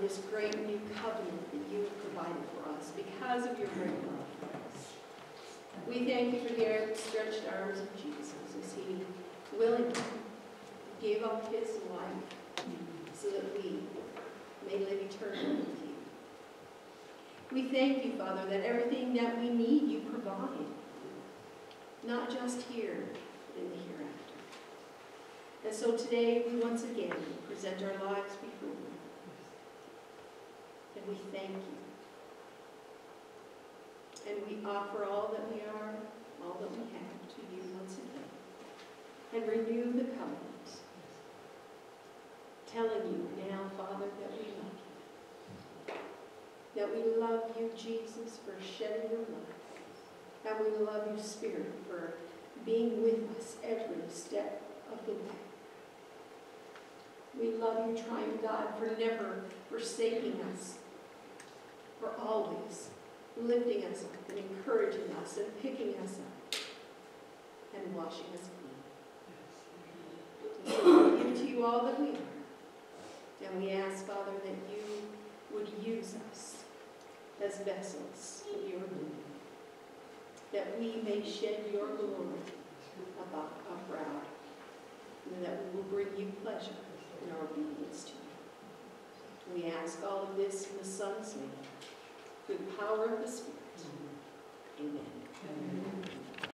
this great new covenant that you have provided for us because of your great love for us. We thank you for the outstretched arms of Jesus as he willingly gave up his life so that we may live eternally with you. We thank you, Father, that everything that we need you provide, not just here, but in the hereafter. And so today we once again present our lives before you. We thank you. And we offer all that we are, all that we have to you once again. And renew the covenant telling you now, Father, that we love you. That we love you, Jesus, for shedding your blood. And we love you, Spirit, for being with us every step of the way. We love you, triune God, for never forsaking us, for always lifting us up and encouraging us and picking us up and washing us clean. So we give to you all that we are. And we ask, Father, that you would use us as vessels of your glory, that we may shed your glory about our proud, and that we will bring you pleasure in our obedience to you. We ask all of this in the Son's the power of the Spirit.